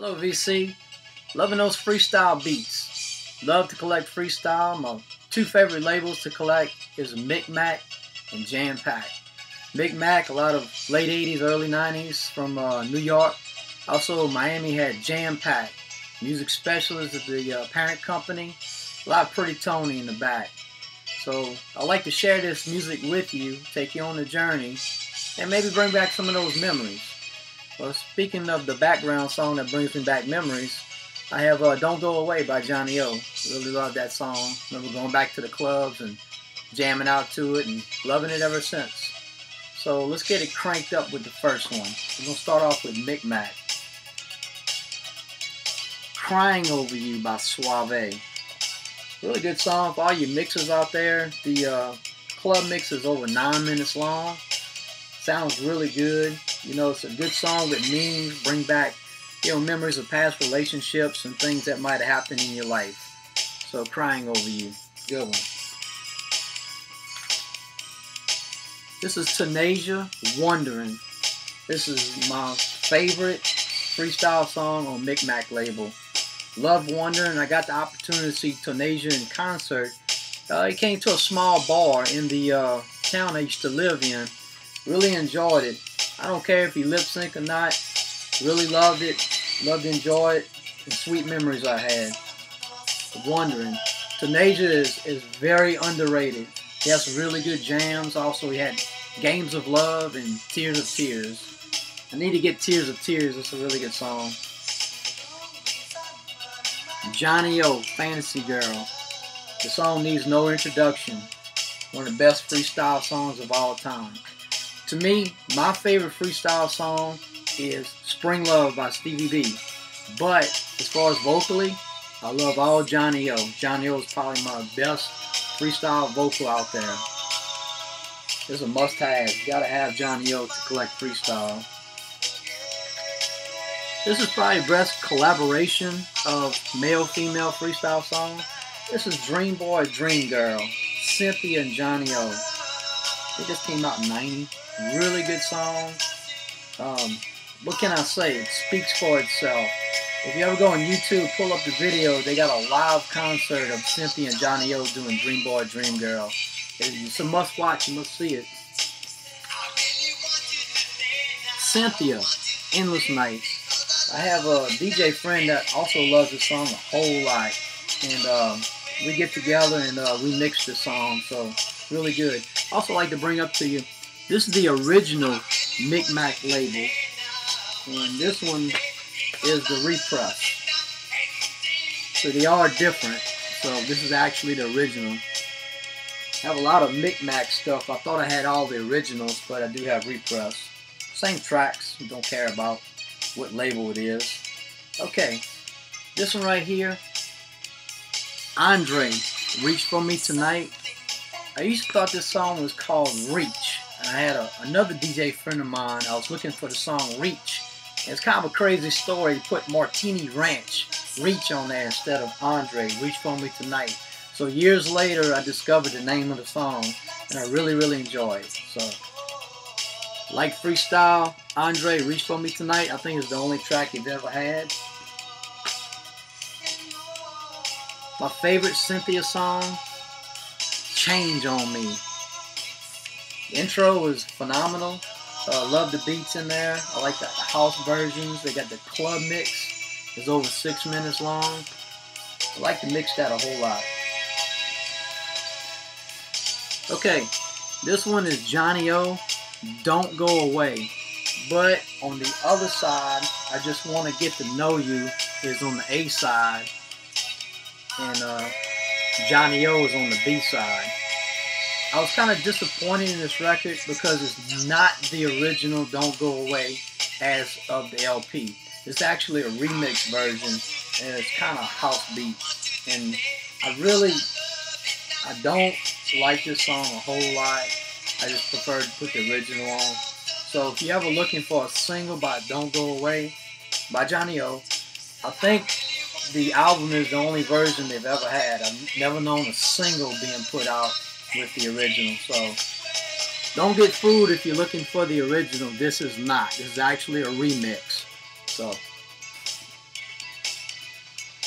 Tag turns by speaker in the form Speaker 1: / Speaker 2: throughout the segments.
Speaker 1: Hello, VC. Loving those freestyle beats. Love to collect freestyle. My two favorite labels to collect is Micmac and Jam Pack. Micmac, a lot of late 80s, early 90s from uh, New York. Also, Miami had Jam Pack, music specialist of the uh, parent company. A lot of Pretty Tony in the back. So I like to share this music with you, take you on a journey, and maybe bring back some of those memories. Well, speaking of the background song that brings me back memories, I have uh, Don't Go Away by Johnny O. Really love that song. Remember going back to the clubs and jamming out to it and loving it ever since. So let's get it cranked up with the first one. We're going to start off with Micmac. Crying Over You by Suave. Really good song for all you mixers out there. The uh, club mix is over nine minutes long. Sounds really good. You know, it's a good song that means bring back, you know, memories of past relationships and things that might have happened in your life. So, Crying Over You. Good one. This is Tanasia Wondering. This is my favorite freestyle song on Micmac label. Love Wondering. I got the opportunity to see Tanasia in concert. Uh, he came to a small bar in the uh, town I used to live in. Really enjoyed it. I don't care if he lip sync or not. Really loved it. Loved to enjoy it. And sweet memories I had. Wondering. Tanasia is, is very underrated. He has some really good jams. Also, he had Games of Love and Tears of Tears. I need to get Tears of Tears. It's a really good song. Johnny O, Fantasy Girl. The song needs no introduction. One of the best freestyle songs of all time. To me, my favorite freestyle song is Spring Love by Stevie B. But as far as vocally, I love all Johnny O. Johnny O is probably my best freestyle vocal out there. It's a must-have. You gotta have Johnny O to collect freestyle. This is probably best collaboration of male-female freestyle song. This is Dream Boy, Dream Girl, Cynthia and Johnny O. It just came out in 90. Really good song. Um, what can I say? It speaks for itself. If you ever go on YouTube, pull up the video. They got a live concert of Cynthia and Johnny O doing Dream Boy, Dream Girl. It's a must watch. You must see it. Cynthia, Endless Nights. I have a DJ friend that also loves this song a whole lot. And uh, we get together and uh, we mix the song. So, really good. Also like to bring up to you, this is the original Micmac label. And this one is the repress. So they are different. So this is actually the original. I have a lot of Micmac stuff. I thought I had all the originals, but I do have repress. Same tracks. Don't care about what label it is. Okay. This one right here. Andre, Reach For Me Tonight. I used to thought this song was called Reach. I had a, another DJ friend of mine. I was looking for the song Reach. It's kind of a crazy story. He put Martini Ranch Reach on there instead of Andre, Reach For Me Tonight. So years later, I discovered the name of the song, and I really, really enjoy it. So, like freestyle, Andre, Reach For Me Tonight, I think it's the only track he's ever had. My favorite Cynthia song, Change On Me. The intro was phenomenal. Uh, love the beats in there. I like the house versions. They got the club mix. It's over six minutes long. I like to mix that a whole lot. Okay, this one is Johnny O. Don't go away. But on the other side, I just want to get to know you is on the A side. And uh, Johnny O is on the B side. I was kind of disappointed in this record because it's not the original Don't Go Away as of the LP. It's actually a remix version and it's kind of house beat. And I really, I don't like this song a whole lot. I just prefer to put the original on. So if you're ever looking for a single by Don't Go Away by Johnny O, I think the album is the only version they've ever had. I've never known a single being put out with the original. So don't get fooled if you're looking for the original. This is not. This is actually a remix. So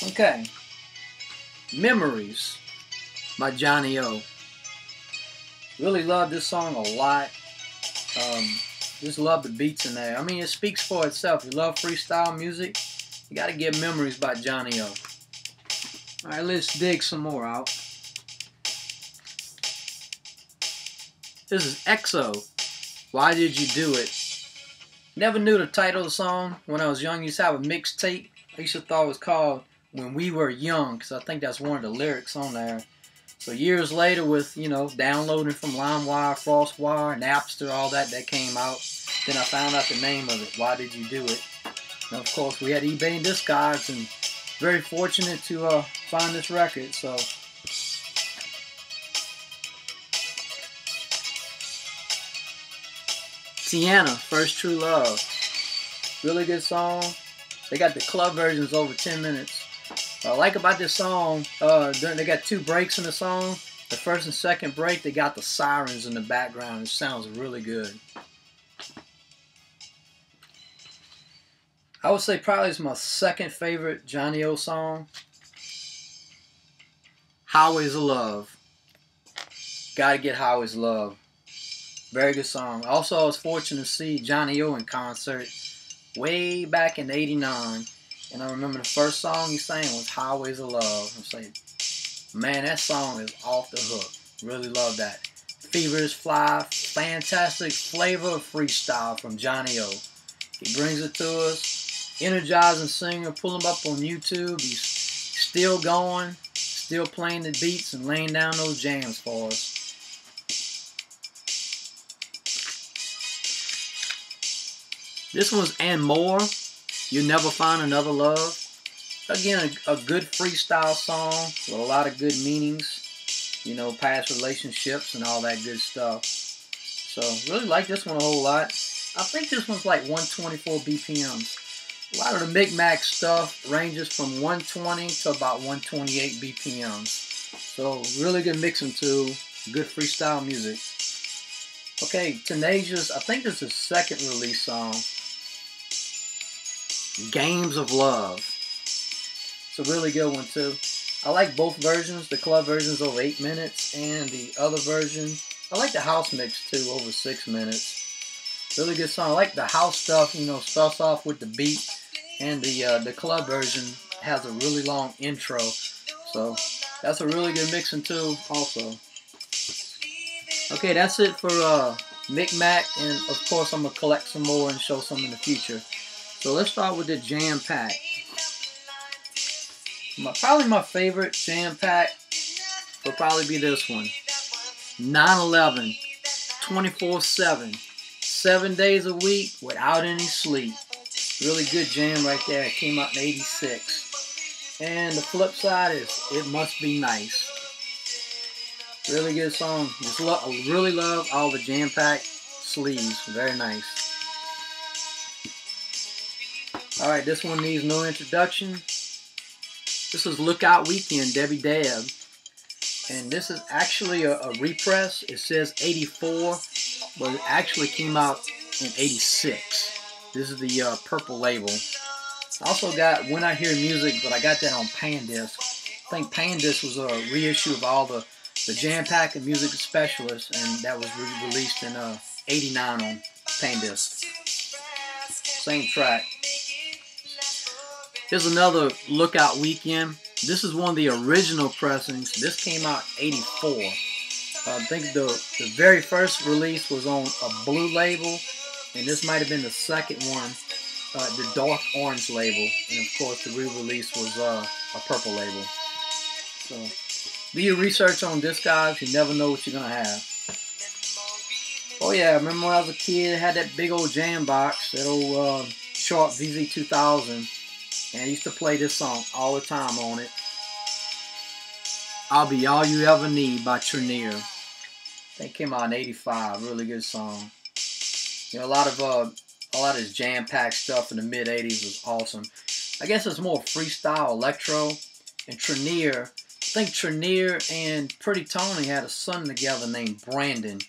Speaker 1: Okay. Memories by Johnny O. Really love this song a lot. Um, just love the beats in there. I mean, it speaks for itself. You love freestyle music, you got to get Memories by Johnny O. All right, let's dig some more out. This is EXO. Why did you do it? Never knew the title of the song when I was young. Used to have a mixtape. I used to thought it was called When We Were Young because I think that's one of the lyrics on there. So years later with, you know, downloading from LimeWire, FrostWire, Napster, all that that came out, then I found out the name of it. Why did you do it? And of course we had eBay and Discogs and very fortunate to uh, find this record. So Tiana, First True Love. Really good song. They got the club versions over 10 minutes. What I like about this song, uh, they got two breaks in the song. The first and second break, they got the sirens in the background. It sounds really good. I would say probably it's my second favorite Johnny O song. Highways of Love. Gotta get Highways of Love. Very good song. Also, I was fortunate to see Johnny O in concert way back in 89. And I remember the first song he sang was Highways of Love. I'm saying, man, that song is off the hook. Really love that. Fevers Fly, fantastic flavor of freestyle from Johnny O. He brings it to us. Energizing singer, pull him up on YouTube. He's still going, still playing the beats and laying down those jams for us. This one's and more. You'll never find another love. Again, a, a, good freestyle song with a lot of good meanings. You know, past relationships and all that good stuff. So really like this one a whole lot. I think this one's like 124 BPMs. A lot of the Micmac stuff ranges from 120 to about 128 BPMs. So really good mixing too. Good freestyle music. Okay, Tenacious, I think this is second release song. Games of Love. It's a really good one too. I like both versions. The club version is over 8 minutes and the other version, I like the house mix too, over 6 minutes. Really good song. I like the house stuff, you know, starts off with the beat and the uh, the club version has a really long intro. So that's a really good mixing too also. Okay, that's it for uh, Micmac and of course I'm to collect some more and show some in the future. So let's start with the jam pack. My, probably my favorite jam pack will probably be this one. 9-11, 24-7, 7 days a week without any sleep. Really good jam right there. It came out in 86. And the flip side is It Must Be Nice. Really good song. Just lo really love all the jam pack sleeves. Very nice. Alright, this one needs no introduction. This is Lookout Weekend, Debbie Deb. And this is actually a, a repress. It says 84, but it actually came out in 86. This is the uh, purple label. I also got When I Hear Music, but I got that on Pandisc. I think Pandisc was a reissue of all the, the Jam Pack and Music Specialists, and that was re released in uh, 89 on Pandisc. Same track. Here's another Lookout Weekend. This is one of the original pressings. This came out 84. Uh, I think the, the very first release was on a blue label, and this might have been the second one, uh, the dark orange label. And of course, the re-release was uh, a purple label. So, do your research on this, guys. You never know what you're going to have. Oh yeah, remember when I was a kid, I had that big old jam box, that old uh, Sharp VZ2000. And I used to play this song all the time on it. I'll Be All You Ever Need by Trinere. That came out in 85. Really good song. You know, a lot of uh, a lot of this jam-packed stuff in the mid-80s was awesome. I guess it's more freestyle electro. And Trinere, I think Trinere and Pretty Tony had a son together named Brandon.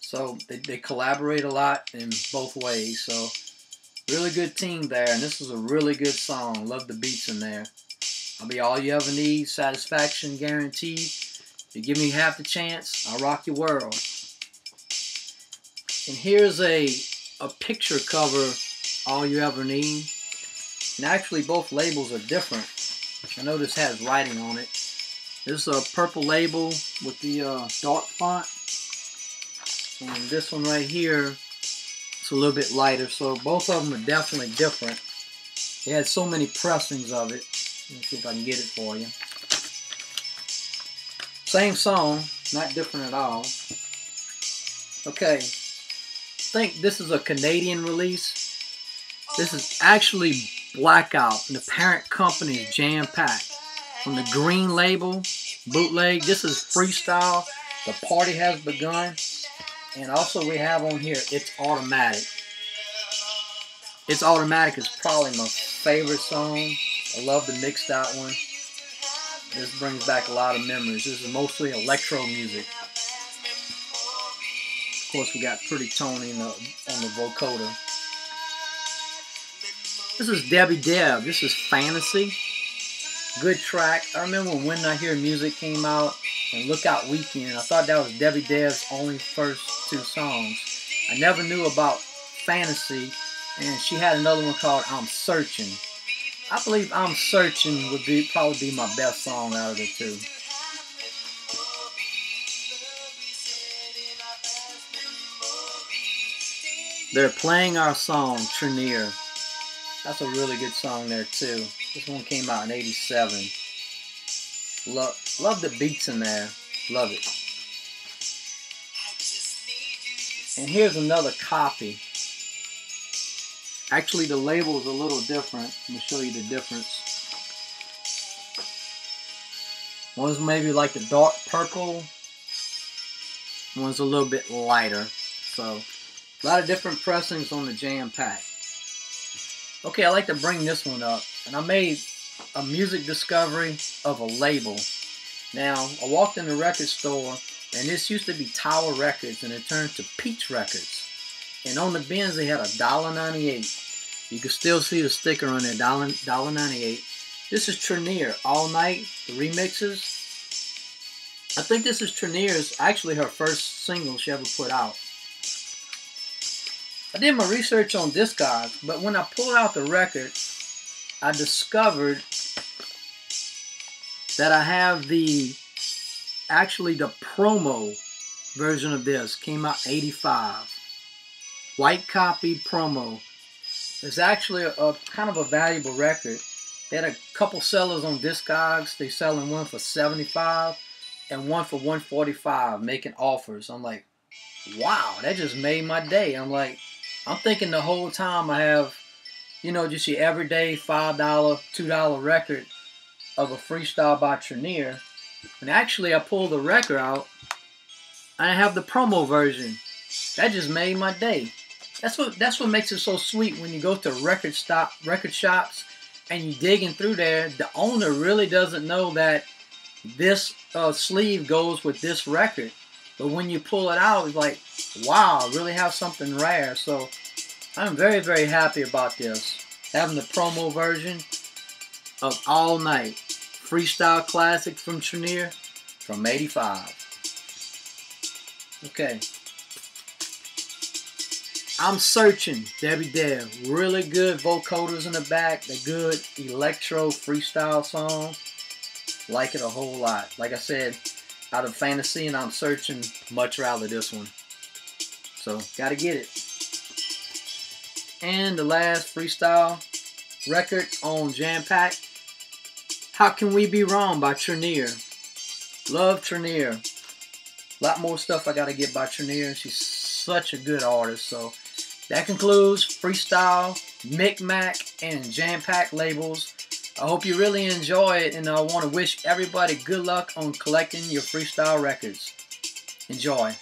Speaker 1: So they, they collaborate a lot in both ways. So Really good team there, and this is a really good song. Love the beats in there. I'll be all you ever need, satisfaction guaranteed. If you give me half the chance, I'll rock your world. And here's a, a picture cover, all you ever need. And actually both labels are different. I know this has writing on it. This is a purple label with the uh, dark font. And this one right here, it's a little bit lighter. So both of them are definitely different. They had so many pressings of it. Let me see if I can get it for you. Same song, not different at all. Okay, I think this is a Canadian release. This is actually Blackout, the parent company is Jam Pack. On the green label, bootleg, this is freestyle. The party has begun. And also we have on here, it's automatic. It's automatic is probably my favorite song. I love the mixed out one. This brings back a lot of memories. This is mostly electro music. Of course, we got Pretty Tony on the vocoder. This is Debbie Deb. This is Fantasy. Good track. I remember when I Hear Music came out and Lookout Weekend. I thought that was Debbie Deb's only first two songs. I never knew about Fantasy, and she had another one called I'm Searching. I believe I'm Searching would be probably be my best song out of the two. They're playing our song, Trinere. That's a really good song there too. This one came out in 87. Love, love the beats in there. Love it. And here's another copy. Actually, the label is a little different. Let me show you the difference. One's maybe like the dark purple. One's a little bit lighter. So, a lot of different pressings on the Jam Pack. Okay, I like to bring this one up. And I made a music discovery of a label. Now, I walked in the record store, and this used to be Tower Records, and it turned to Peach Records. And on the bins, they had a $1.98. You can still see the sticker on there, $1.98. This is Trinere, All Night, the remixes. I think this is Trinere's, actually her first single she ever put out. I did my research on Discogs, but when I pulled out the record, I discovered that I have the actually the promo version of this came out 85 white copy promo. It's actually a, a, kind of a valuable record. They had a couple sellers on discogs. They selling one for 75 and one for 145 making offers. I'm like wow that just made my day. I'm like i'm thinking the whole time i have you know just your everyday five dollar two dollar record of a freestyle by Trinere. And actually, I pulled the record out. And I have the promo version. That just made my day. That's what that's what makes it so sweet when you go to record stop record shops and you digging through there. The owner really doesn't know that this uh, sleeve goes with this record. But when you pull it out, it's like, wow, I really have something rare. So I'm very, very happy about this. Having the promo version of All Night, freestyle classic from Trinere from 85. Okay. I'm searching Debbie Deb. Really good vocoders in the back. The good electro freestyle song. Like it a whole lot. Like I said, out of fantasy and I'm searching, much rather this one. So, gotta get it. And the last freestyle record on Jam Pack how Can We Be Wrong by Trinere. Love Trinere. A lot more stuff I got to get by Trinere. She's such a good artist. So that concludes Freestyle, Micmac, and Jam Pack labels. I hope you really enjoy it, and I want to wish everybody good luck on collecting your freestyle records. Enjoy.